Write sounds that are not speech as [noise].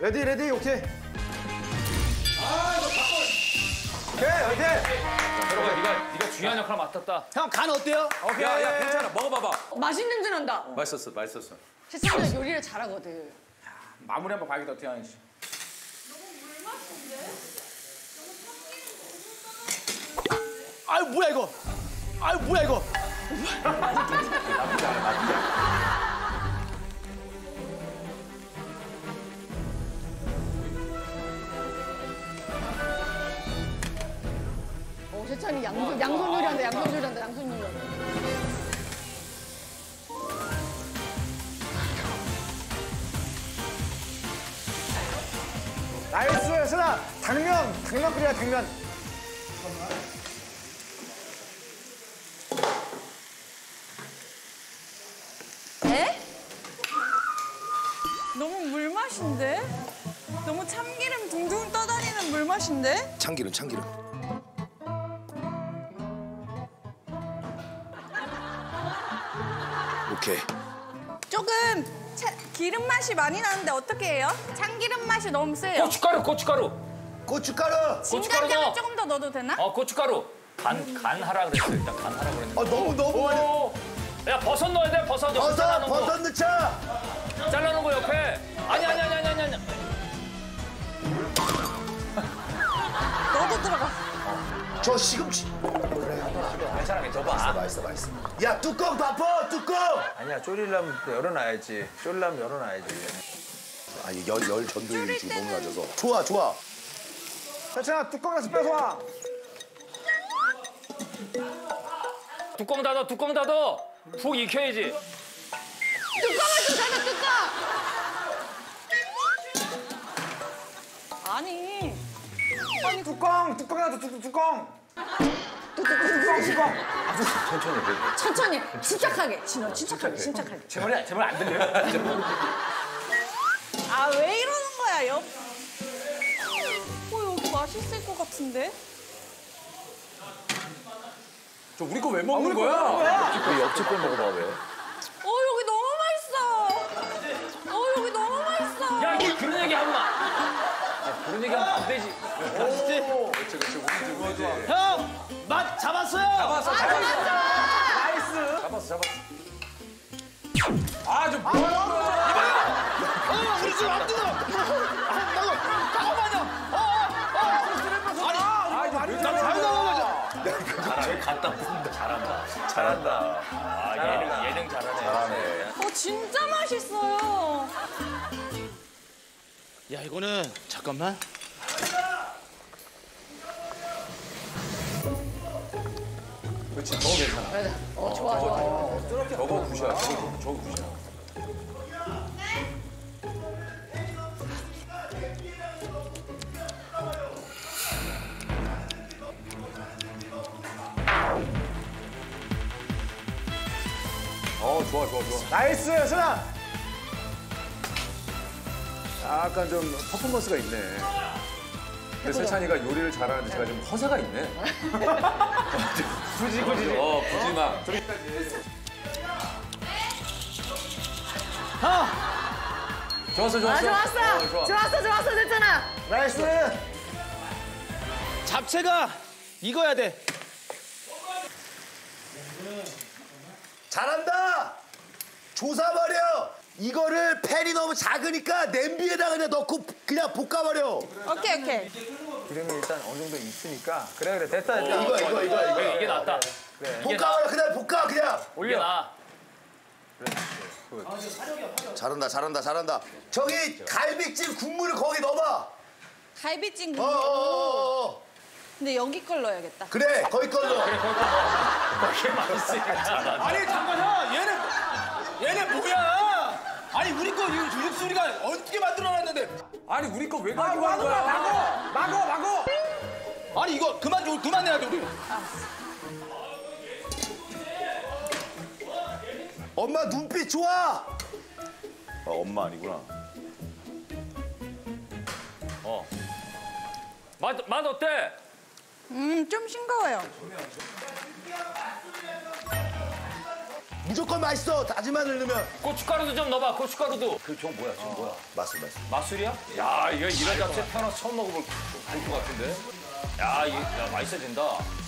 ready ready 오케이. 오케이 오케이. 들어가 네가 네가 중요한 역할 맡았다. 형 간 어때요? 오케이. 야, 야, 괜찮아. 먹어봐봐. 맛있는 냄새 난다. 맛있었어, 맛있었어. 세찬이가 요리를 잘하거든. 마무리 한번 봐야겠다 어떻게 하는지. 아유 뭐야 이거? 아유 뭐야 이거? [laughs] 찬이 양손, 양손 요리한다, 양손 요리한다, 양손 요리한다. nice 순아 당면 당면 끓여야 당면. 에? 너무 물맛인데? 너무 참기름 둥둥 떠다니는 물맛인데? 참기름 참기름 오케이 조금 차- 기름 맛이 많이 나는데 어떻게 해요? 참기름 맛이 너무 세요. 고춧가루 고춧가루. 고춧가루 고춧가루 넣어. 조금 더 넣어도 되나? 어 고춧가루. 간 간하라 그랬어 일단 간하라 그랬는데. 아 너무 너무 많이 오. 야 버섯 넣어야 돼 버섯. 버섯. 버섯 넣자 잘라놓은 거 옆에. 아니 아니 아니 아니 아니. 아니. 너도 들어가. 저 시금치 괜찮아 괜찮아. 맛있어 맛있어 야 뚜껑 덮어 뚜껑 아니야, 졸이려면 열어놔야지. 졸려면 열어놔야지. 아니 열, 열 전도율이 지금 너무 낮아서 좋아 좋아 세찬아 뚜껑에서 뺏어와. 뚜껑 닫아 뚜껑 닫아. 푹 익혀야지. 뚜껑을 좀 닫아, 뚜껑! 아니. 뚜껑 뚜껑에서 뚜- 뚜껑. 천천히, 침착하게. 진호, 침착하게, 침착하게. 제 말이 제 말 안 들려요? 아, 왜 이러는 거야, 옆. 어, 여기 맛있을 것 같은데? 저 우리 거 왜 먹는 거야? 그 옆집 걸 먹어봐 왜? 얘기 하면 안 되지. 그렇지, 그렇지. 우리지, 우리지. 형! 맛 잡았어요! 잡았어, 잡았어. 나이스. 잡았어, 잡았어. 아, 좀 뭐하는 거야? 어, 우리 집 안 뜯어! 아, 나도 잠깐만요! 어, 어, 어! 아니, 아, 이거 왜나 저러는 잘 거야? 나온 거죠? 잘 갖다 본다. 잘한다. 잘한다. 아 예능 예능 잘하네. 잘하네. 어, 진짜 맛있어요. 야, 이거는 잠깐만. 그렇지, 저거 괜찮아. 어, 좋아, 좋아. 저거 굿이야, 저거, 저거 굿이야. 어, 좋아, 좋아, 좋아. nice 순아. 약간 좀 퍼포먼스가 있네. 근데 세찬이가 요리를 잘하는데 제가 좀 허세가 있네. 굳이 굳이. 어, 굳이 막. 좋았어, 좋았어. 아, 좋았어! 어, 좋아. 좋았어, 좋았어, 됐잖아! nice. 잡채가 익어야 돼. 잘한다 조사 버려 이거를 팬이 너무 작으니까 냄비에다 그냥 넣고 그냥 볶아버려 오케이, 오케이. 기름이 일단 어느 정도 있으니까. 그래, 그래. 됐다, 됐다. 이거 이거 이거 이거 그래, 이게 낫다. 볶아버려 그냥 볶아 그냥 올려놔. 잘한다 잘한다 잘한다 저기 갈비찜 국물을 거기 넣어봐 갈비찜. 어어어어 근데 여기 걸 넣어야겠다. 그래 거기 걸 넣어 그게 맛있으니까 잘한다. 아니, 잠깐, 형! 얘는, 얘는 뭐야? 육수리가 어떻게 만들어놨는데. 아니, 우리 거왜 아, 가지고 한 마구라, 거야? 마구! 마구, 마구! 아니, 이거 그만 좀, 그만 내야 돼, 우리. 엄마 눈빛 좋아 엄마 아니구나. 어. 맛, 맛 어때? 음, 좀 싱거워요. 무조건 맛있어. 다진 마늘 넣으면. 고춧가루도 좀 넣어봐. 고춧가루도. 그종 뭐야? 종 뭐야? 맛있어, 맛있어. 맛술이야? 야 이거 이런 잡채 태어나서 처음 먹어볼 것 같은데. 야, 이, 야 맛있어진다. 맛있어.